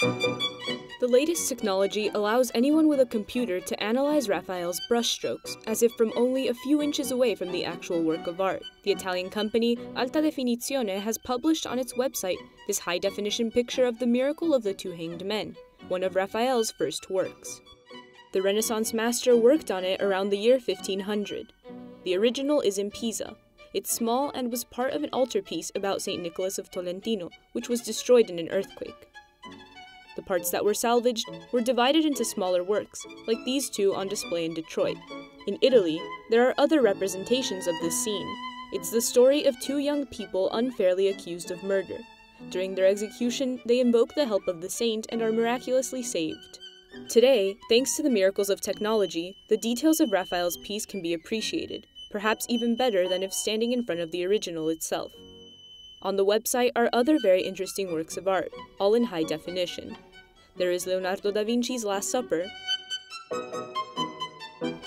The latest technology allows anyone with a computer to analyze Raphael's brushstrokes as if from only a few inches away from the actual work of art. The Italian company Alta Definizione has published on its website this high definition picture of the miracle of the two hanged men, one of Raphael's first works. The Renaissance master worked on it around the year 1500. The original is in Pisa. It's small and was part of an altarpiece about St. Nicholas of Tolentino, which was destroyed in an earthquake. The parts that were salvaged were divided into smaller works, like these two on display in Detroit. In Italy, there are other representations of this scene. It's the story of two young people unfairly accused of murder. During their execution, they invoke the help of the saint and are miraculously saved. Today, thanks to the miracles of technology, the details of Raphael's piece can be appreciated, perhaps even better than if standing in front of the original itself. On the website are other very interesting works of art, all in high definition. There is Leonardo da Vinci's Last Supper,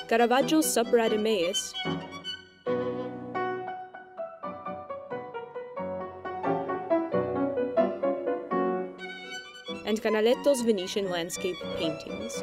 Caravaggio's Supper at Emmaus, and Canaletto's Venetian landscape paintings.